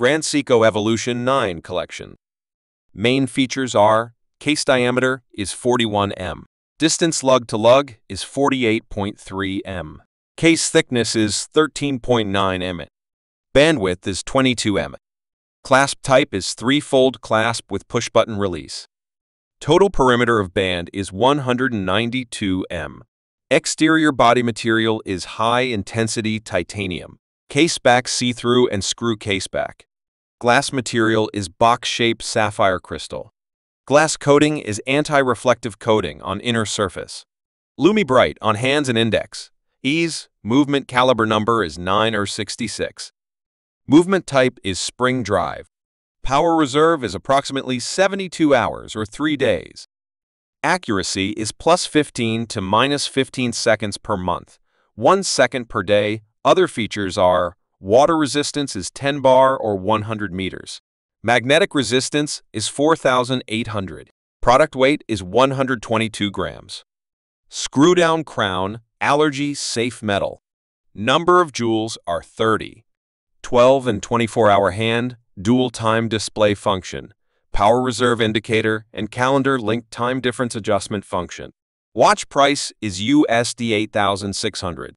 Grand Seiko Evolution 9 collection. Main features are case diameter is 41 m. Distance lug to lug is 48.3 m. Case thickness is 13.9 m. Bandwidth is 22 m. Clasp type is three-fold clasp with push-button release. Total perimeter of band is 192 m. Exterior body material is high-intensity titanium. Case back see-through and screw case back. Glass material is box-shaped sapphire crystal. Glass coating is anti-reflective coating on inner surface. LumiBrite on hands and index. Ease, movement caliber number is 9R66. Movement type is spring drive. Power reserve is approximately 72 hours or 3 days. Accuracy is plus 15 to minus 15 seconds per month, 1 second per day. Other features are water resistance is 10 bar or 100 meters. Magnetic resistance is 4,800. Product weight is 122 grams. Screw down crown, allergy safe metal. Number of jewels are 30. 12 and 24 hour hand, dual time display function, power reserve indicator, and calendar linked time difference adjustment function. Watch price is USD 8600.